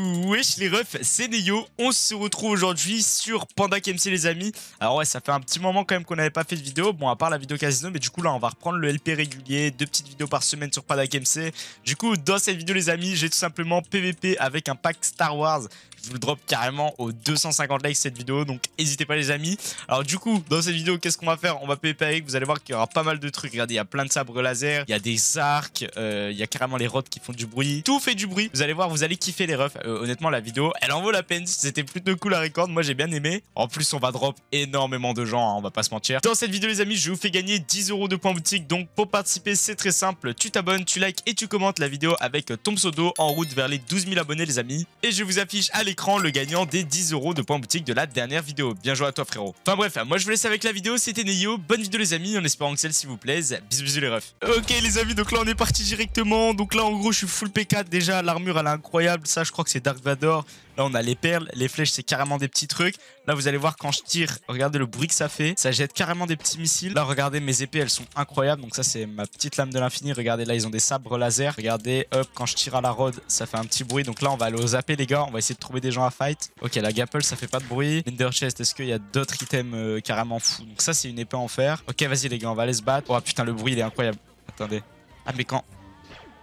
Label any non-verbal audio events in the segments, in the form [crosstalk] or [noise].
Wesh les refs, c'est Neyo, on se retrouve aujourd'hui sur Panda KMC les amis. Alors ouais ça fait un petit moment quand même qu'on n'avait pas fait de vidéo, bon à part la vidéo casino mais du coup là on va reprendre le LP régulier, deux petites vidéos par semaine sur Panda KMC Du coup dans cette vidéo les amis j'ai tout simplement PVP avec un pack Star Wars. Je vous le drop carrément aux 250 likes cette vidéo, donc n'hésitez pas les amis. Alors du coup, dans cette vidéo, qu'est-ce qu'on va faire? On va PvP avec, vous allez voir qu'il y aura pas mal de trucs. Regardez, il y a plein de sabres laser, il y a des arcs, euh, il y a carrément les rods qui font du bruit. Tout fait du bruit. Vous allez voir, vous allez kiffer les refs. Euh, honnêtement, la vidéo, elle en vaut la peine. C'était plutôt cool à record, moi j'ai bien aimé. En plus, on va drop énormément de gens, hein, on va pas se mentir. Dans cette vidéo les amis, je vous fais gagner 10 euros de points boutique. Donc pour participer, c'est très simple. Tu t'abonnes, tu likes et tu commentes la vidéo avec ton pseudo en route vers les 12 000 abonnés les amis. Et je vous affiche à l'écran le gagnant des 10 euros de points boutique de la dernière vidéo. Bien joué à toi frérot. Enfin bref, moi je vous laisse avec la vidéo, c'était Neyo. Bonne vidéo les amis, en espérant que celle-ci vous plaise. Bisous bisous les refs. Ok les amis, donc là on est parti directement. Donc là en gros je suis full P4 déjà, l'armure elle est incroyable. Ça je crois que c'est Dark Vador. Là, on a les perles. Les flèches, c'est carrément des petits trucs. Là, vous allez voir quand je tire, regardez le bruit que ça fait. Ça jette carrément des petits missiles. Là, regardez, mes épées, elles sont incroyables. Donc ça, c'est ma petite lame de l'infini. Regardez, là, ils ont des sabres laser. Regardez, hop, quand je tire à la rod, ça fait un petit bruit. Donc là, on va aller aux les gars. On va essayer de trouver des gens à fight. Ok, la gapple, ça fait pas de bruit. Ender chest, est-ce qu'il y a d'autres items euh, carrément fous? Donc ça, c'est une épée en fer. Ok, vas-y, les gars, on va aller se battre. Oh putain, le bruit, il est incroyable. Attendez. Ah, mais quand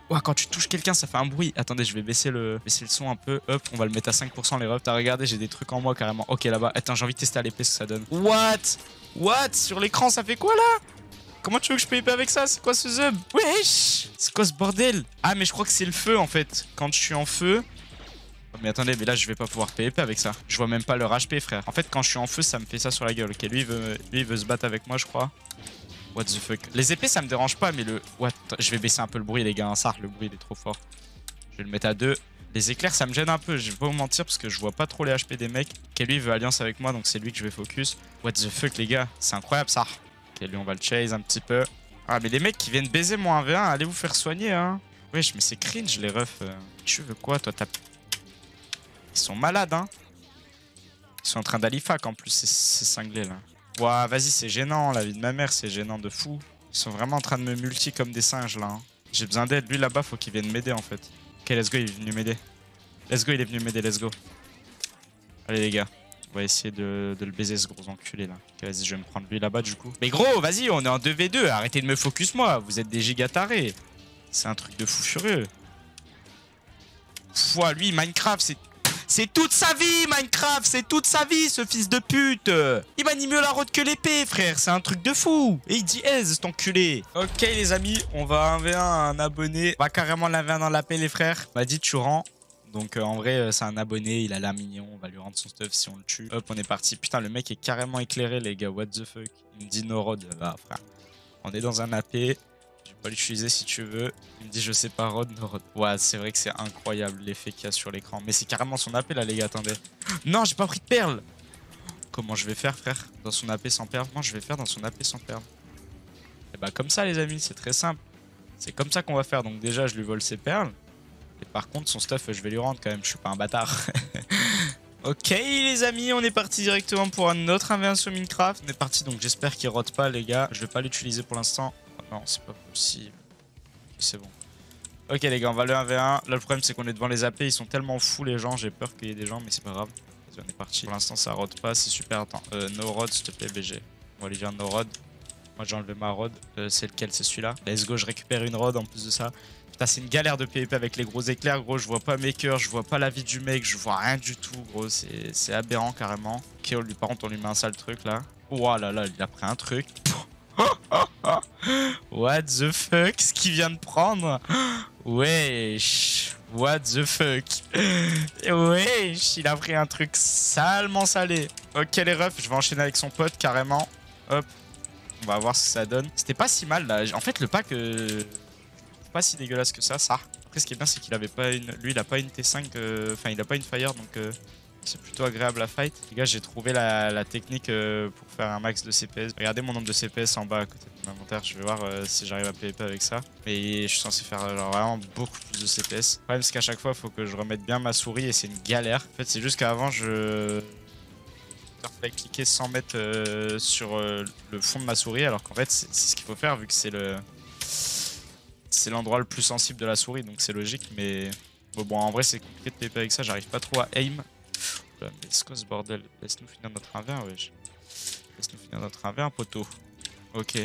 Ouah, quand tu touches quelqu'un, ça fait un bruit. Attendez, je vais baisser le, baisser le son un peu. Hop, on va le mettre à 5% les refs. T'as regardé, j'ai des trucs en moi carrément. Ok, là-bas. Attends, j'ai envie de tester à l'épée ce que ça donne. What? What? Sur l'écran, ça fait quoi là? Comment tu veux que je PvP avec ça? C'est quoi ce zub Wesh C'est quoi ce bordel? Ah, mais je crois que c'est le feu en fait. Quand je suis en feu. Oh, mais attendez, mais là je vais pas pouvoir PvP avec ça. Je vois même pas leur HP, frère. En fait, quand je suis en feu, ça me fait ça sur la gueule. Ok, lui, veut, lui, il veut se battre avec moi, je crois. What the fuck Les épées ça me dérange pas mais le... What Je vais baisser un peu le bruit les gars, ça le bruit il est trop fort. Je vais le mettre à 2. Les éclairs ça me gêne un peu, je vais pas vous mentir parce que je vois pas trop les HP des mecs. Il veut alliance avec moi donc c'est lui que je vais focus. What the fuck les gars, c'est incroyable ça. Lui on va le chase un petit peu. Ah mais les mecs qui viennent baiser mon 1v1, allez vous faire soigner hein. Wesh mais c'est cringe les refs. Tu veux quoi toi Ils sont malades hein. Ils sont en train d'alifac en plus ces cinglés là. Ouah, vas-y, c'est gênant, la vie de ma mère, c'est gênant de fou. Ils sont vraiment en train de me multi comme des singes, là. Hein. J'ai besoin d'aide. Lui, là-bas, faut qu'il vienne m'aider, en fait. Ok, let's go, il est venu m'aider. Let's go, il est venu m'aider, let's go. Allez, les gars. On va essayer de, le baiser, ce gros enculé, là. Ok, vas-y, je vais me prendre lui là-bas, du coup. Mais gros, vas-y, on est en 2v2. Arrêtez de me focus, moi. Vous êtes des gigatarés. C'est un truc de fou furieux. Pouah, lui, Minecraft, c'est c'est toute sa vie, Minecraft C'est toute sa vie, ce fils de pute Il manie mieux la route que l'épée, frère C'est un truc de fou Et il dit aise, cet Ok, les amis, on va 1v1 un abonné. On va carrément l'un dans la paix, les frères. m'a dit, tu rends. Donc euh, en vrai, euh, c'est un abonné, il a l'air mignon, on va lui rendre son stuff si on le tue. Hop, on est parti. Putain, le mec est carrément éclairé, les gars, what the fuck? Il me dit no road. Frère. On est dans un AP pas l'utiliser si tu veux. Il me dit je sais pas Rod, Rod. Ouais, c'est vrai que c'est incroyable l'effet qu'il y a sur l'écran. Mais c'est carrément son AP là les gars, attendez. [gasps] Non, j'ai pas pris de perles Comment je vais faire frère? Dans son AP sans perles? Comment je vais faire dans son AP sans perles? Et eh bah comme ça les amis, c'est très simple. C'est comme ça qu'on va faire. Donc déjà je lui vole ses perles. Et par contre son stuff je vais lui rendre quand même, je suis pas un bâtard. [laughs] ok les amis, on est parti directement pour un autre 1v1 sur Minecraft. On est parti donc j'espère qu'il rote pas les gars. Je vais pas l'utiliser pour l'instant. Non, c'est pas possible. c'est bon. Ok les gars, on va le 1v1. Là le problème c'est qu'on est devant les AP, ils sont tellement fous les gens, j'ai peur qu'il y ait des gens, mais c'est pas grave. Vas-y on est parti. Pour l'instant ça rode pas, c'est super. Attends, euh, no rod s'il te plaît BG. On va lui dire no rod. Moi j'ai enlevé ma rod. Euh, c'est lequel? C'est celui-là. Let's go, je récupère une rod en plus de ça. Putain c'est une galère de PvP avec les gros éclairs gros, je vois pas mes je vois pas la vie du mec, je vois rien du tout gros, c'est aberrant carrément. Ok, lui, par contre on lui met un sale truc là. Oh là là, il a pris un truc. [laughs] What the fuck? Ce qu'il vient de prendre? Wesh What the fuck? Wesh Il a pris un truc salement salé. Ok les refs, je vais enchaîner avec son pote carrément. Hop. On va voir ce que ça donne. C'était pas si mal là. En fait le pack... Euh... Pas si dégueulasse que ça, ça. Après ce qui est bien c'est qu'il avait pas une... Lui il a pas une T5... Euh, enfin il a pas une fire donc... Euh, c'est plutôt agréable à fight. Les gars, j'ai trouvé la, technique euh, pour faire un max de CPS. Regardez mon nombre de CPS en bas à côté de mon inventaire. Je vais voir euh, si j'arrive à PvP avec ça. Mais je suis censé faire vraiment beaucoup plus de CPS. Le problème, c'est qu'à chaque fois, il faut que je remette bien ma souris et c'est une galère. En fait, c'est juste qu'avant, je fallait cliquer sans mettre euh, sur le fond de ma souris alors qu'en fait c'est ce qu'il faut faire vu que c'est le c'est l'endroit le plus sensible de la souris donc c'est logique mais Bon, bon en vrai, c'est compliqué de taper avec ça. J'arrive pas trop à aim. Mais c'est quoi ce bordel Laisse-nous finir notre 1v1, wesh. Laisse-nous finir notre 1v1, poteau. Ok.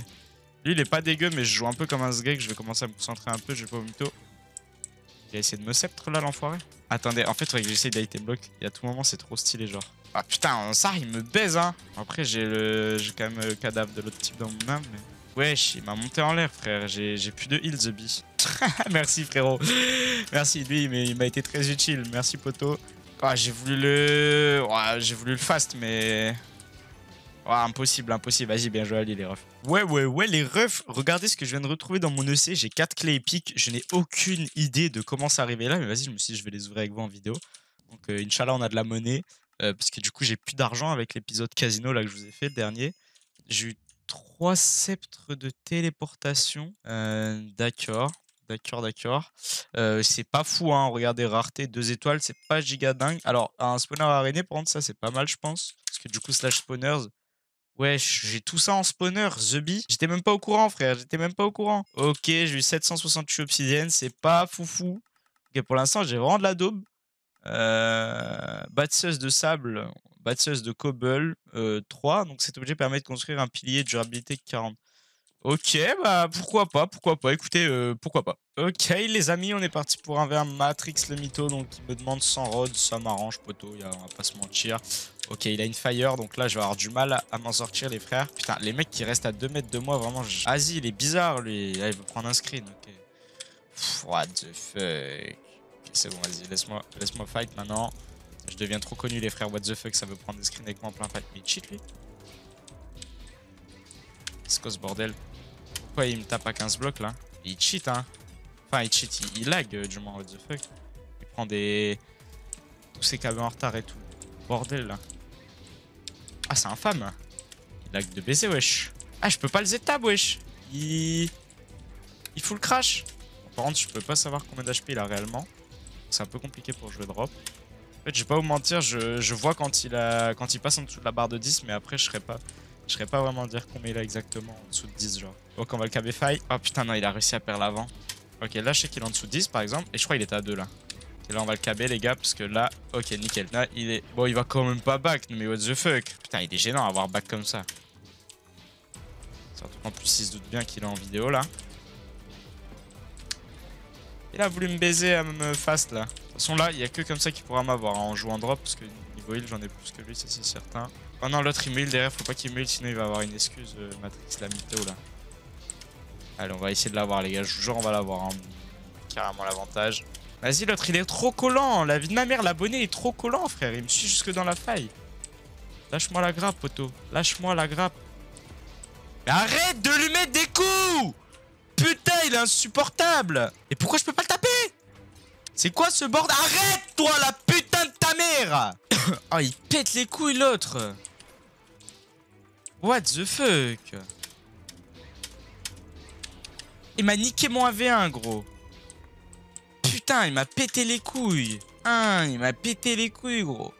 Lui, il est pas dégueu, mais je joue un peu comme un sgeg. Je vais commencer à me concentrer un peu. Je vais pas au mytho. Il a essayé de me sceptre là, l'enfoiré. Attendez, en fait, faudrait que j'essaye d'item block. Et à tout moment, c'est trop stylé, genre. Ah putain, ça, il me baise, hein. Après, j'ai le... j'ai quand même le cadavre de l'autre type dans mon main, mais. Wesh, il m'a monté en l'air, frère. J'ai plus de heal, The Bee. [laughs] Merci, frérot. Merci, lui, mais il m'a été très utile. Merci, poteau. J'ai voulu le... Ouais, j'ai voulu le fast, mais... Impossible, impossible. Vas-y, bien joué, Ali, les refs. Ouais, ouais, ouais, les refs. Regardez ce que je viens de retrouver dans mon EC. J'ai 4 clés épiques. Je n'ai aucune idée de comment ça arriver là. Mais vas-y, je me suis dit, je vais les ouvrir avec vous en vidéo. Donc, euh, Inch'Allah, on a de la monnaie. Euh, parce que du coup, j'ai plus d'argent avec l'épisode casino là que je vous ai fait, le dernier. J'ai eu 3 sceptres de téléportation. Euh, d'accord. D'accord, d'accord. C'est pas fou, hein. Regardez, rareté, 2 étoiles, c'est pas giga dingue. Alors, un spawner aréné, par contre, ça, c'est pas mal, je pense. Parce que du coup, slash spawners, Wesh, j'ai tout ça en spawner, The Bee. J'étais même pas au courant, frère. J'étais même pas au courant. Ok, j'ai eu 768 obsidiennes. C'est pas foufou. Ok, pour l'instant, j'ai vraiment de la daube. Euh, bâtisseuse de sable, bâtisseuse de cobble, 3. Euh, Donc cet objet permet de construire un pilier de durabilité 40. Ok, bah pourquoi pas, pourquoi pas. Écoutez, euh, pourquoi pas. Ok, les amis, on est parti pour un verre Matrix le mytho. Donc il me demande 100 rods, ça m'arrange, poteau, on va pas se mentir. Ok, il a une fire, donc là je vais avoir du mal à, m'en sortir, les frères. Putain, les mecs qui restent à 2 mètres de moi, vraiment. Je... Vas-y, il est bizarre, lui. Là, il veut prendre un screen, ok. what the fuck. C'est bon, vas-y, laisse-moi laisse fight maintenant. Je deviens trop connu, les frères. What the fuck, ça veut prendre des screens avec moi en plein fight. Mais il cheat, lui. C'est quoi ce bordel pourquoi il me tape à 15 blocs là Il cheat hein. Enfin il cheat, il, lag euh, du moins what the fuck. Il prend des... Tous ses câbles en retard et tout. Bordel là. Ah c'est infâme. Il lag de baiser wesh. Ah je peux pas le Z-tab wesh. Il... Il fout le crash. par contre je peux pas savoir combien d'HP il a réellement. C'est un peu compliqué pour jouer drop. En fait je vais pas vous mentir, je, je vois quand il, a... quand il passe en dessous de la barre de 10 mais après je serais pas... Je serais pas vraiment dire combien il a exactement en dessous de 10 genre. Donc on va le KB Oh putain non il a réussi à perdre l'avant. Ok là je sais qu'il est en dessous de 10 par exemple. Et je crois qu'il était à 2 là. Et là on va le KB les gars parce que là ok nickel. Là il est... Bon il va quand même pas back mais what the fuck. Putain il est gênant avoir back comme ça. Surtout qu'en plus il se doute bien qu'il est en vidéo là. Il a voulu me baiser à me fast là. De toute façon là il y a que comme ça qu'il pourra m'avoir hein, en jouant drop parce que niveau heal j'en ai plus que lui ça c'est certain. Oh non, l'autre il me derrière, faut pas qu'il me sinon il va avoir une excuse, euh, Matrix, la mytho là. Allez, on va essayer de l'avoir, les gars, je vous jure, on va l'avoir. Hein. Carrément l'avantage. Vas-y, l'autre il est trop collant, la vie de ma mère, l'abonné est trop collant, frère, il me suit jusque dans la faille. Lâche-moi la grappe, poteau, lâche-moi la grappe. arrête de lui mettre des coups Putain, il est insupportable Et pourquoi je peux pas le taper? C'est quoi ce bordel Arrête-toi, la putain de ta mère [coughs] Oh, il pète les couilles, l'autre What the fuck? Il m'a niqué mon AV1, gros. Putain, il m'a pété les couilles. Hein, il m'a pété les couilles, gros.